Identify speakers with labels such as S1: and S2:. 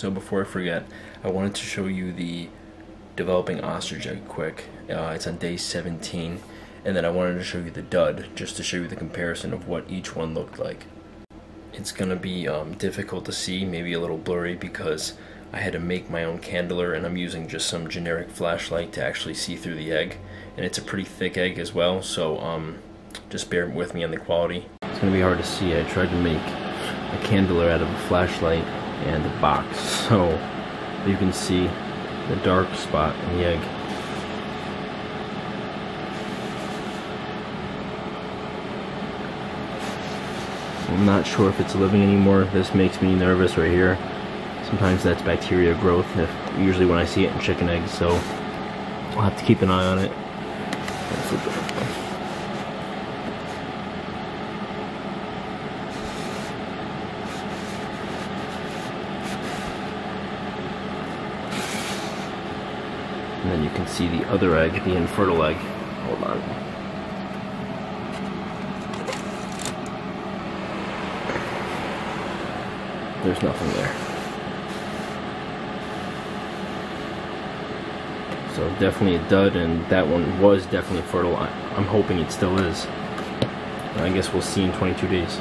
S1: So before I forget, I wanted to show you the developing ostrich egg quick. Uh, it's on day 17, and then I wanted to show you the dud, just to show you the comparison of what each one looked like. It's gonna be um, difficult to see, maybe a little blurry, because I had to make my own candler, and I'm using just some generic flashlight to actually see through the egg. And it's a pretty thick egg as well, so um, just bear with me on the quality. It's gonna be hard to see. I tried to make a candler out of a flashlight and the box, so you can see the dark spot in the egg. I'm not sure if it's living anymore. This makes me nervous right here. Sometimes that's bacteria growth, if, usually when I see it in chicken eggs, so I'll have to keep an eye on it. And then you can see the other egg, the infertile egg. Hold on. There's nothing there. So definitely a dud, and that one was definitely fertile. I'm hoping it still is. I guess we'll see in 22 days.